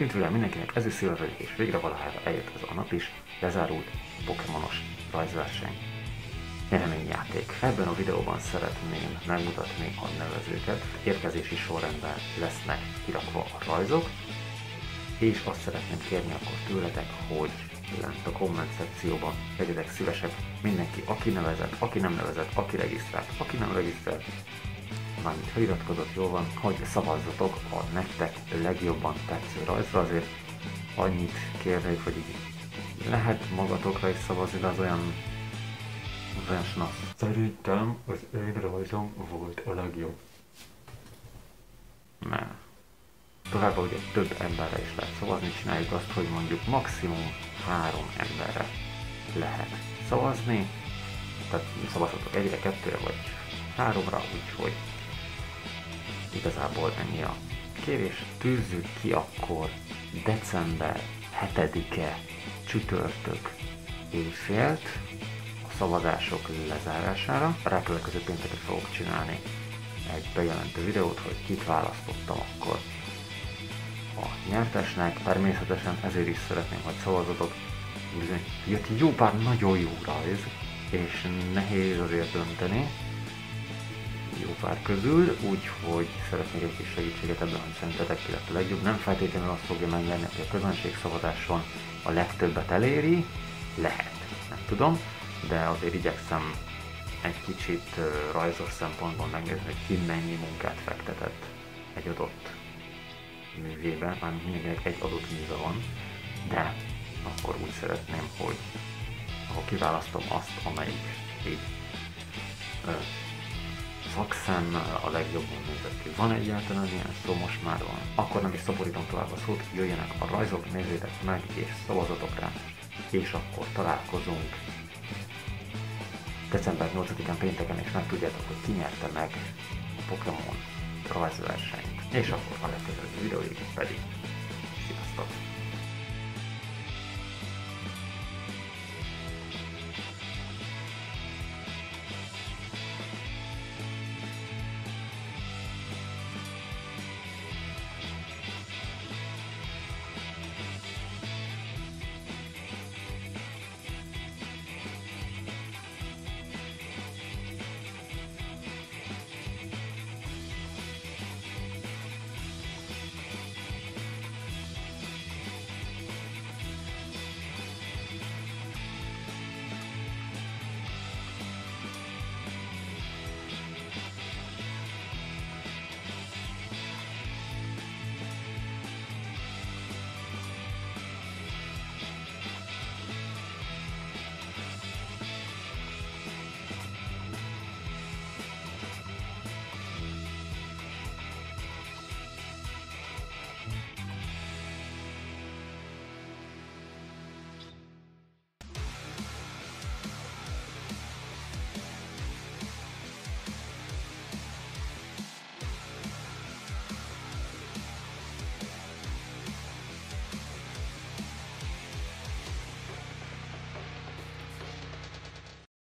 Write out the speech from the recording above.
Üdvözlöm mindenkinek, ez is vagyok, és végre valahára eljött ez a nap is, lezárult Pokémonos rajzverseny. Nyereményjáték. Ebben a videóban szeretném megmutatni a nevezőket, érkezési sorrendben lesznek kirakva a rajzok, és azt szeretném kérni akkor tőletek, hogy lent a komment szekcióban legyetek szívesek mindenki, aki nevezett, aki nem nevezett, aki regisztrált, aki nem regisztrált, mármint feliratkozott, jól van, hogy szavazzatok a nektek legjobban tetsző rajzra, azért annyit kérnék, hogy így lehet magatokra is szavazni, de az olyan, az olyan snasz. Szerintem az én rajzom volt a legjobb. Mert továbbá ugye több emberre is lehet szavazni, csináljuk azt, hogy mondjuk maximum három emberre lehet szavazni, tehát szavazhatok egyre, kettőre vagy háromra, úgyhogy igazából ennyi a kérés. Tűzzük ki akkor december 7-e csütörtök éjfélt a szavazások lezárására. A rákövetkező pénteket fogok csinálni egy bejelentő videót, hogy kit választottam akkor a nyertesnek. Természetesen ezért is szeretném, hogy szavazatok. Bizony, jött jó pár nagyon jó rajz, és nehéz azért dönteni, jó pár közül, úgyhogy szeretnék egy kis segítséget ebben, hogy szerintetek ki lett a legjobb. Nem feltétlenül azt fogja megnyerni, hogy a közönségszavazáson a legtöbbet eléri, lehet, nem tudom, de azért igyekszem egy kicsit rajzos szempontból megnézni, hogy ki mennyi munkát fektetett egy adott művébe, már mindenkinek egy adott műve van, de akkor úgy szeretném, hogy ahol kiválasztom azt, amelyik így szakszemmel a legjobban nézett ki. Van egyáltalán ilyen szó, most már van. Akkor nem is szaporítom tovább a szót, jöjjenek a rajzok, nézzétek meg, és szavazatok rá. És akkor találkozunk december 8-án pénteken, és megtudjátok, hogy ki nyerte meg a Pokémon rajzversenyt. És akkor a legközelebbi videóig pedig!